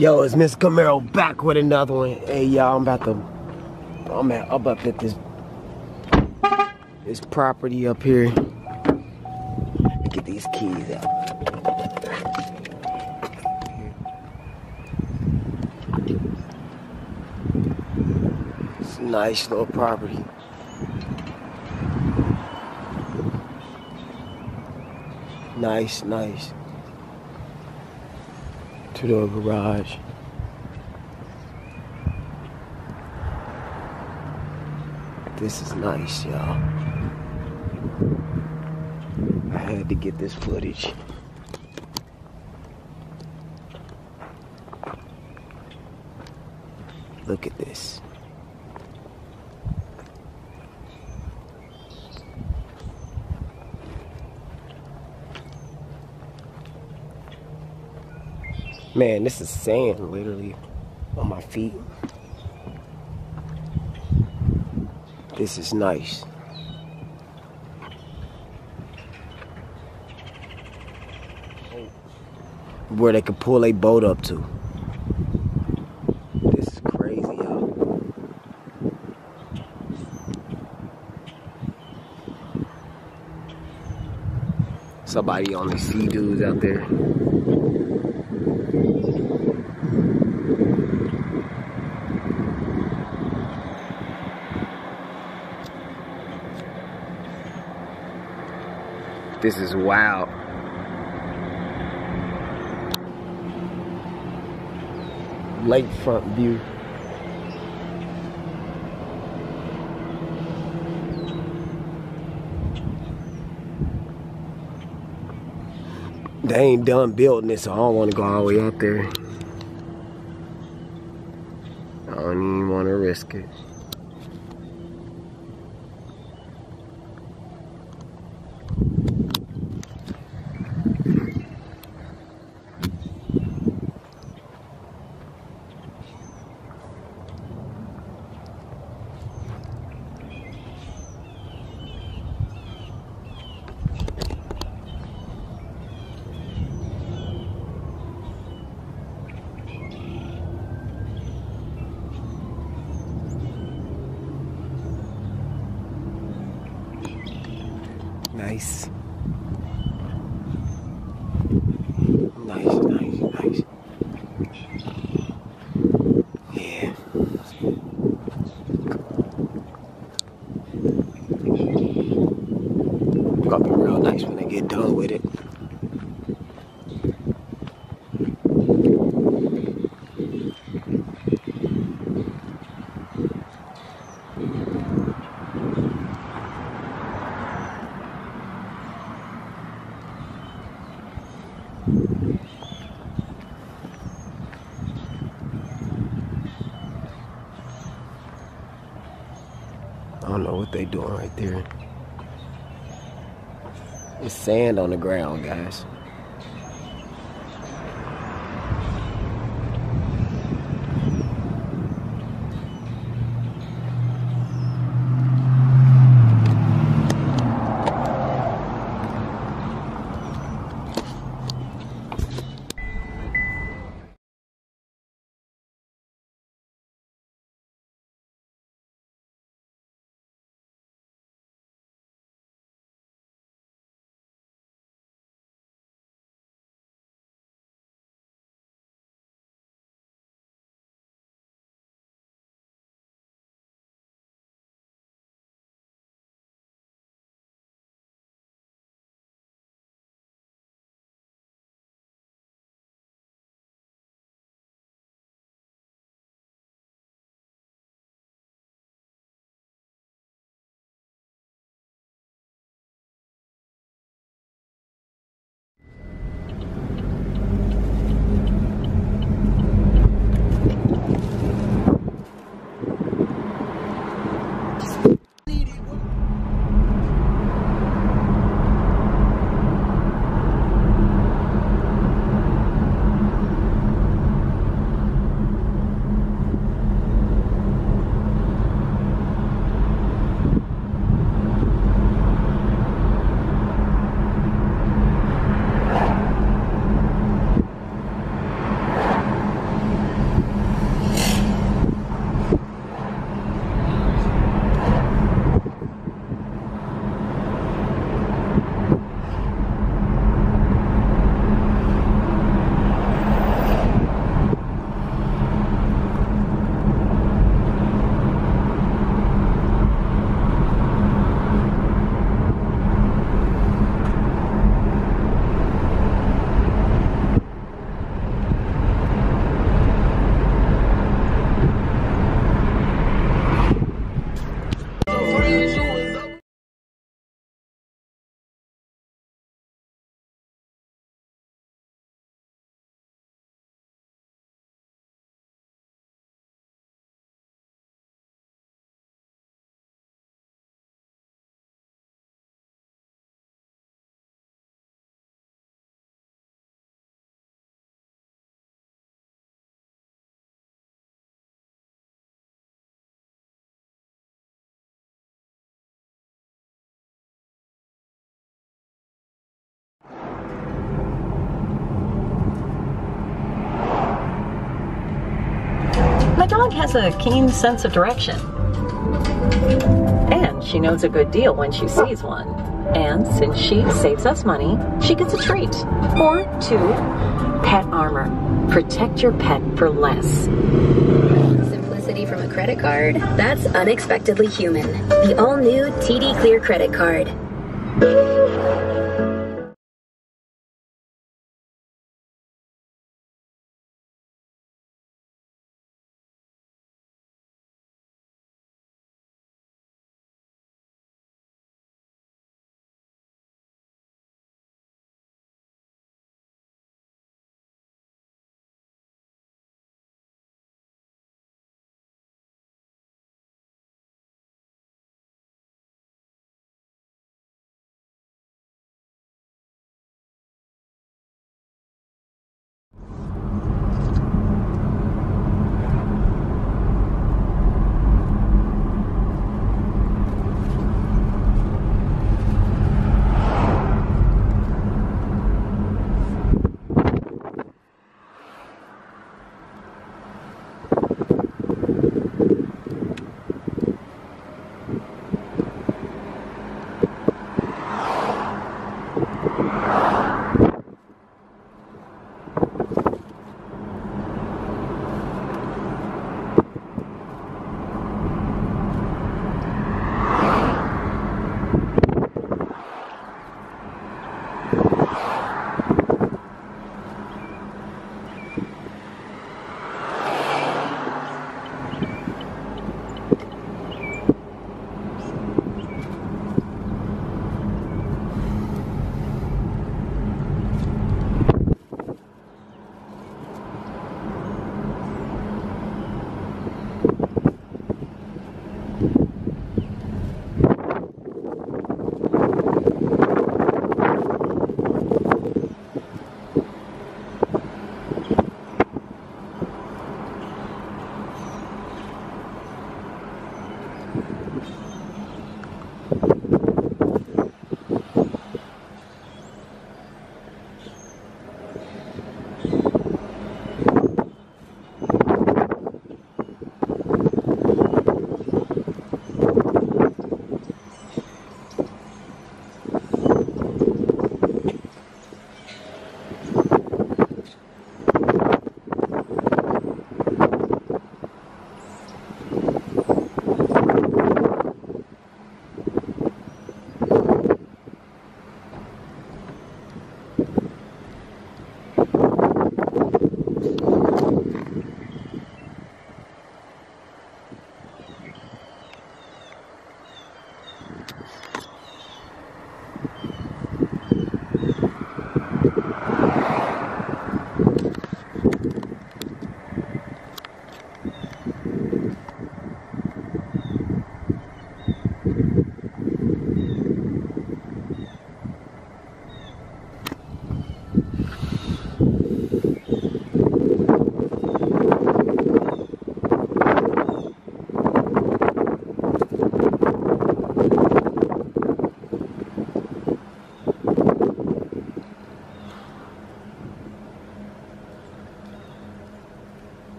Yo, it's Mr. Camaro back with another one. Hey, y'all, I'm about to, I'm at, I'm about at this, this property up here. Get these keys out. It's a nice little property. Nice, nice. Two door garage. This is nice, y'all. I had to get this footage. Look at this. Man, this is sand literally on my feet. This is nice. Where they could pull a boat up to. This is crazy, y'all. Somebody only see dudes out there. This is wild. Lakefront view. They ain't done building it, so I don't want to go all the way out there. I don't even want to risk it. Nice. Nice, nice, nice. Yeah. Gonna be real nice when they get done with it. I don't know what they doing right there. It's sand on the ground, guys. Dog has a keen sense of direction. And she knows a good deal when she sees one. And since she saves us money, she gets a treat. Or two. Pet Armor. Protect your pet for less. Simplicity from a credit card? That's unexpectedly human. The all new TD Clear credit card.